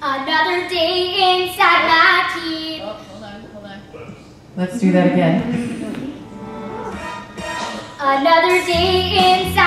Another day inside my teeth. Oh, hold on, hold on. Let's do that again. Another day inside